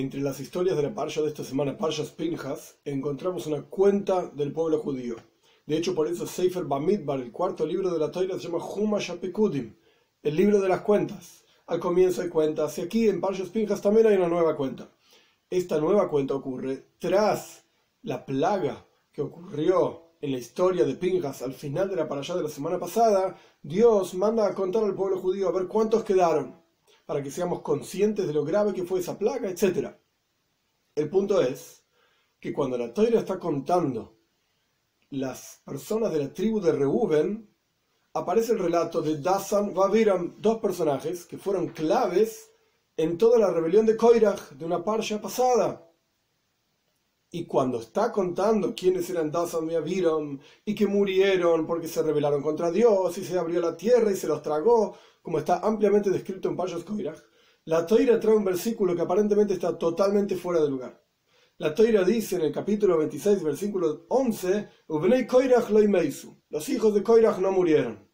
Entre las historias de la Parsha de esta semana, Parshas Pinjas, encontramos una cuenta del pueblo judío. De hecho, por eso Sefer Bamidbar, el cuarto libro de la Torah, se llama Humash Apekudim, el libro de las cuentas. Al comienzo hay cuentas, y aquí en Parshas Pinjas también hay una nueva cuenta. Esta nueva cuenta ocurre tras la plaga que ocurrió en la historia de Pinjas al final de la Parashá de la semana pasada. Dios manda a contar al pueblo judío a ver cuántos quedaron para que seamos conscientes de lo grave que fue esa plaga, etc. El punto es que cuando la Toira está contando las personas de la tribu de Reuben, aparece el relato de Dasan Vaviram, dos personajes que fueron claves en toda la rebelión de Koirach de una parsha pasada. Y cuando está contando quiénes eran Dasan y Aviram y que murieron porque se rebelaron contra Dios y se abrió la tierra y se los tragó, como está ampliamente descrito en Payos Koirach, la Toira trae un versículo que aparentemente está totalmente fuera de lugar. La Toira dice en el capítulo 26, versículo 11, los hijos de Koirach no murieron.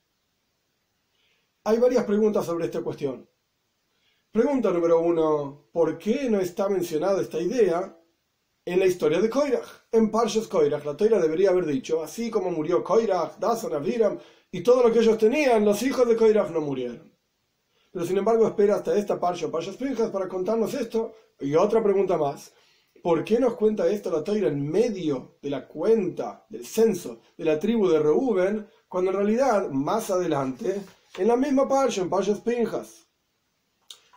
Hay varias preguntas sobre esta cuestión. Pregunta número uno, ¿por qué no está mencionada esta idea en la historia de Koirach? En Parshas Koirach, la Toira debería haber dicho, así como murió Koirach, Dasan, Aviram y todo lo que ellos tenían, los hijos de Koirach no murieron. Pero sin embargo espera hasta esta parsha, parshas Pinjas, para contarnos esto. Y otra pregunta más. ¿Por qué nos cuenta esto la Toira en medio de la cuenta, del censo de la tribu de Reuben, cuando en realidad, más adelante, en la misma parsha, en parshas Pinjas,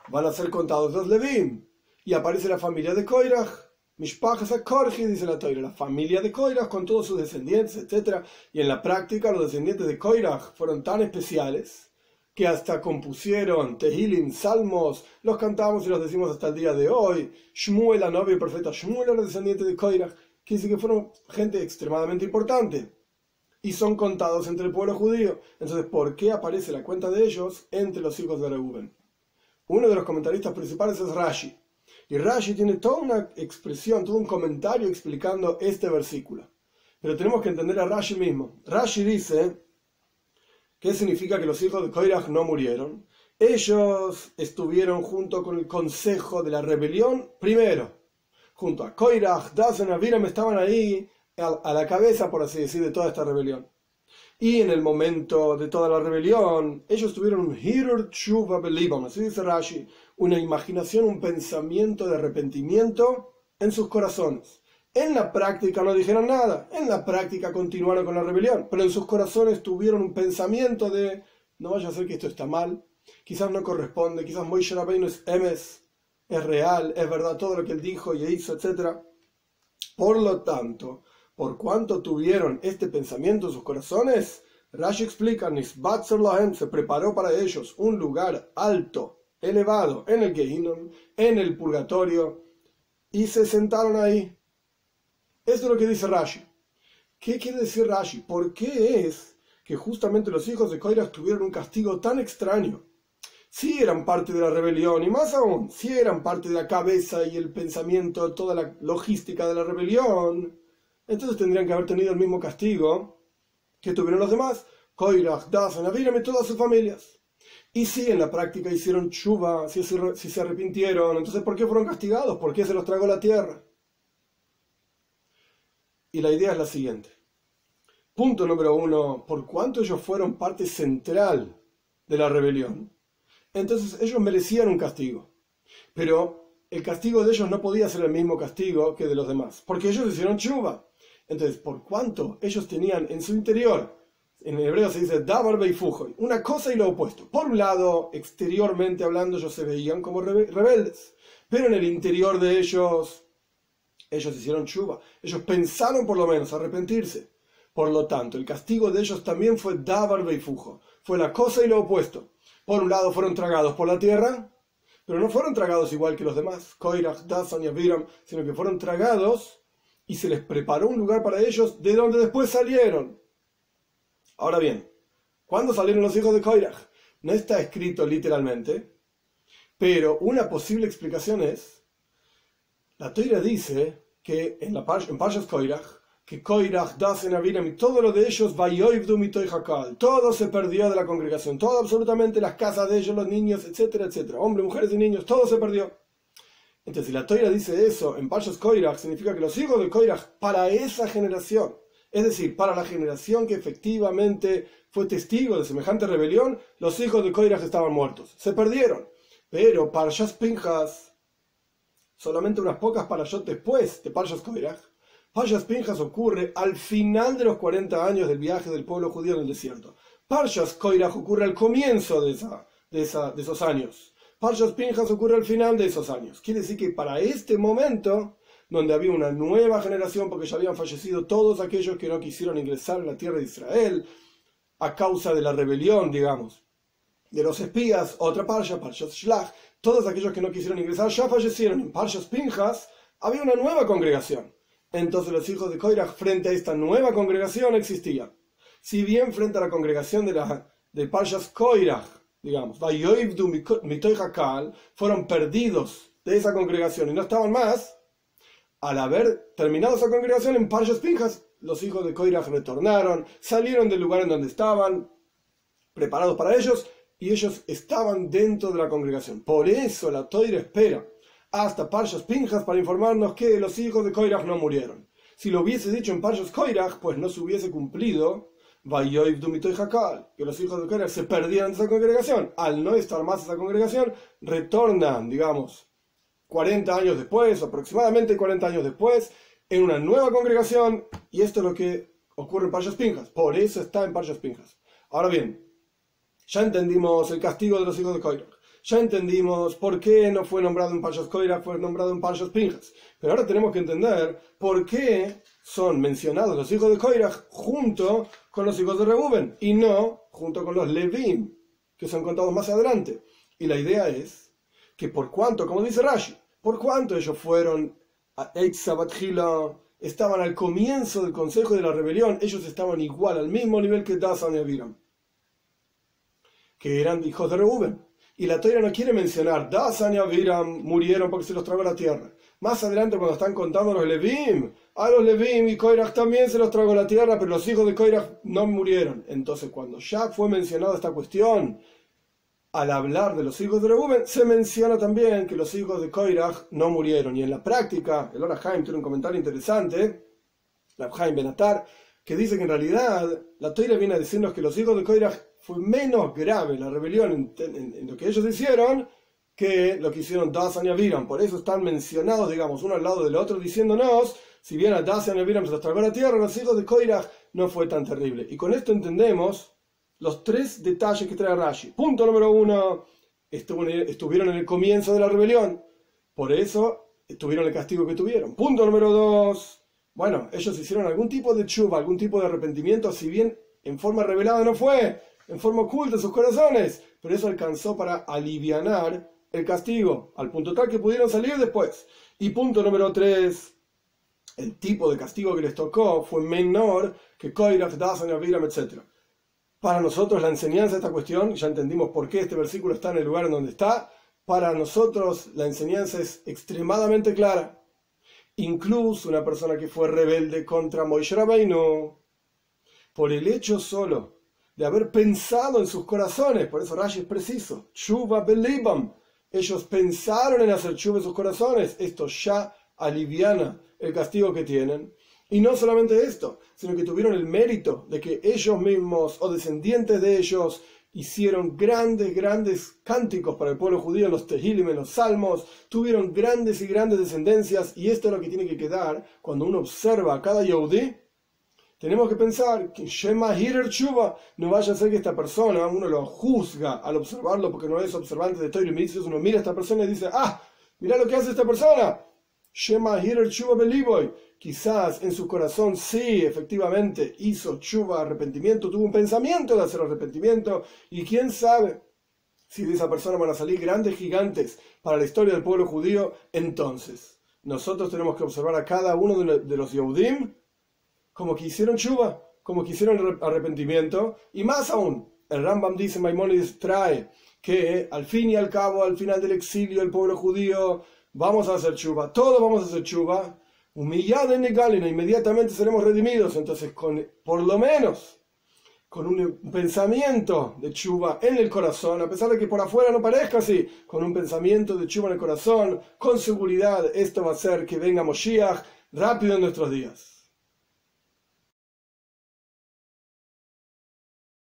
van a ser contados los Levim, y aparece la familia de Koirach, Mishpachas Korji, dice la Toira, la familia de Koirach con todos sus descendientes, etc. Y en la práctica los descendientes de Koirach fueron tan especiales que hasta compusieron Tehilim, salmos, los cantamos y los decimos hasta el día de hoy. Shmuel, la novia y profeta Shmuel, los descendientes de Koirach, que dice que fueron gente extremadamente importante. Y son contados entre el pueblo judío. Entonces, ¿por qué aparece la cuenta de ellos entre los hijos de Reuben? Uno de los comentaristas principales es Rashi y Rashi tiene toda una expresión, todo un comentario explicando este versículo. Pero tenemos que entender a Rashi mismo. Rashi dice, ¿qué significa que los hijos de Koirach no murieron? Ellos estuvieron junto con el consejo de la rebelión primero. Junto a Koirach, Dazen, Aviram estaban ahí a la cabeza, por así decir, de toda esta rebelión. Y en el momento de toda la rebelión, ellos tuvieron un Hirur Tshuva Belibam, así dice Rashi, una imaginación, un pensamiento de arrepentimiento en sus corazones. En la práctica no dijeron nada, en la práctica continuaron con la rebelión, pero en sus corazones tuvieron un pensamiento de no vaya a ser que esto está mal, quizás no corresponde, quizás Moishe Rabbeinu es emes, es real, es verdad todo lo que él dijo y hizo, etc. Por lo tanto, por cuanto tuvieron este pensamiento en sus corazones, Rashi explica, se preparó para ellos un lugar alto, elevado, en el Gehinom, en el purgatorio, y se sentaron ahí. Esto es lo que dice Rashi. ¿Qué quiere decir Rashi? ¿Por qué es que justamente los hijos de Koirach tuvieron un castigo tan extraño? Si eran parte de la rebelión, y más aún, si eran parte de la cabeza y el pensamiento, toda la logística de la rebelión, entonces tendrían que haber tenido el mismo castigo que tuvieron los demás, Koirach, Dasan, Aviram y todas sus familias. Y si en la práctica hicieron chuva, si, se arrepintieron, entonces ¿por qué fueron castigados? ¿Por qué se los tragó la tierra? Y la idea es la siguiente. Punto número uno, por cuanto ellos fueron parte central de la rebelión, entonces ellos merecían un castigo. Pero el castigo de ellos no podía ser el mismo castigo que de los demás, porque ellos hicieron chuva. Entonces, por cuanto ellos tenían en su interior, en hebreo se dice davar beifujoy, una cosa y lo opuesto. Por un lado, exteriormente hablando, ellos se veían como rebeldes, pero en el interior de ellos, ellos hicieron chuva, ellos pensaron por lo menos arrepentirse. Por lo tanto, el castigo de ellos también fue davar beifujo, fue la cosa y lo opuesto. Por un lado fueron tragados por la tierra, pero no fueron tragados igual que los demás, Koirach, Dasan y Abiram, sino que fueron tragados y se les preparó un lugar para ellos de donde después salieron. Ahora bien, ¿cuándo salieron los hijos de Koirach? No está escrito literalmente, pero una posible explicación es, la Toira dice que en, la en Parshas Koirach, que Koirach, Dasen, Aviram y todo lo de ellos, todo se perdió de la congregación, todo absolutamente, las casas de ellos, los niños, etcétera, etcétera, hombres, mujeres y niños, todo se perdió. Entonces, si la Toira dice eso en Parshas Koirach, significa que los hijos de Koirach, para esa generación, es decir, para la generación que efectivamente fue testigo de semejante rebelión, los hijos de Koirach estaban muertos. Se perdieron. Pero Parshas Pinjas, solamente unas pocas parashot después de Parshas Koirach, Parshas Pinjas ocurre al final de los 40 años del viaje del pueblo judío en el desierto. Parshas Koirach ocurre al comienzo de, de esos años. Parshas Pinjas ocurre al final de esos años. Quiere decir que para este momento, donde había una nueva generación, porque ya habían fallecido todos aquellos que no quisieron ingresar a la tierra de Israel, a causa de la rebelión, digamos, de los espías, otra Parsha, Parshas Shlach, todos aquellos que no quisieron ingresar ya fallecieron. En Parshas Pinjas había una nueva congregación. Entonces los hijos de Koirach frente a esta nueva congregación existían. Si bien frente a la congregación de, la, de Parshas Koirach digamos, fueron perdidos de esa congregación y no estaban más, al haber terminado esa congregación en Parshas Pinjas, los hijos de Koirach retornaron, salieron del lugar en donde estaban, preparados para ellos, y ellos estaban dentro de la congregación. Por eso la Toira espera hasta Parshas Pinjas para informarnos que los hijos de Koirach no murieron. Si lo hubiese dicho en Parshas Koirach, pues no se hubiese cumplido que los hijos de Korah se perdieron de esa congregación. Al no estar más esa congregación, retornan, digamos, 40 años después, aproximadamente 40 años después, en una nueva congregación, y esto es lo que ocurre en Parshas Pinjas. Por eso está en Parshas Pinjas. Ahora bien, ya entendimos el castigo de los hijos de Korah. Ya entendimos por qué no fue nombrado en Parshas Koira, fue nombrado en Parshas Pinjas. Pero ahora tenemos que entender por qué son mencionados los hijos de Koirach junto con los hijos de Reuben y no junto con los Levim, que son contados más adelante. Y la idea es que por cuanto, como dice Rashi, por cuanto ellos fueron a Eitzabat estaban al comienzo del consejo de la rebelión, ellos estaban igual, al mismo nivel que Dasan y Abiram, que eran hijos de Reuben. Y la Torah no quiere mencionar, Dasan y Abiram murieron porque se los tragó la tierra. Más adelante, cuando están contando los Levim, a los Levim y Koirach también se los tragó la tierra, pero los hijos de Koirach no murieron. Entonces, cuando ya fue mencionada esta cuestión, al hablar de los hijos de Reuben, se menciona también que los hijos de Koirach no murieron. Y en la práctica, el Orahaim tiene un comentario interesante, Jaime Benatar, que dice que en realidad la Torah viene a decirnos que los hijos de Koirach fue menos grave la rebelión en, lo que ellos hicieron que lo que hicieron Dasan y Abiram. Por eso están mencionados, digamos, uno al lado del otro, diciéndonos, si bien a Dasan y Abiram se los tragó la tierra, los hijos de Koirach no fue tan terrible. Y con esto entendemos los tres detalles que trae Rashi. Punto número uno, estuvieron en el comienzo de la rebelión. Por eso tuvieron el castigo que tuvieron. Punto número dos, bueno, ellos hicieron algún tipo de chuva, algún tipo de arrepentimiento, si bien en forma revelada no fue, en forma oculta en sus corazones, pero eso alcanzó para alivianar el castigo, al punto tal que pudieron salir después. Y punto número tres, el tipo de castigo que les tocó fue menor que Koirach, Dasan, Aviram, etc. Para nosotros la enseñanza de esta cuestión, ya entendimos por qué este versículo está en el lugar en donde está, para nosotros la enseñanza es extremadamente clara. Incluso una persona que fue rebelde contra Moisés Rabbeinu, por el hecho solo de haber pensado en sus corazones, por eso Rashi es preciso, Shuva Belibam, ellos pensaron en hacer chuva en sus corazones, esto ya aliviana el castigo que tienen. Y no solamente esto, sino que tuvieron el mérito de que ellos mismos o descendientes de ellos hicieron grandes, grandes cánticos para el pueblo judío en los Tehilim, en los Salmos, tuvieron grandes y grandes descendencias, y esto es lo que tiene que quedar cuando uno observa a cada Yehudi, tenemos que pensar que Shema Hirer Chuba no vaya a ser que esta persona, uno lo juzga al observarlo porque no es observante de Torah y uno mira a esta persona y dice, ah, mira lo que hace esta persona. Shema Hirer Chuba Beliboy. Quizás en su corazón sí, efectivamente, hizo chuva, arrepentimiento, tuvo un pensamiento de hacer arrepentimiento y quién sabe si de esa persona van a salir grandes gigantes para la historia del pueblo judío, entonces nosotros tenemos que observar a cada uno de los Yehudim como que hicieron chuva, como que hicieron arrepentimiento, y más aún, el Rambam dice, Maimonides trae que al fin y al cabo, al final del exilio del pueblo judío, vamos a hacer chuva, todos vamos a hacer chuva, humillado en Galina, inmediatamente seremos redimidos, entonces con, por lo menos con un pensamiento de chuva en el corazón, a pesar de que por afuera no parezca así, con un pensamiento de chuva en el corazón, con seguridad esto va a hacer que venga Moshiach rápido en nuestros días.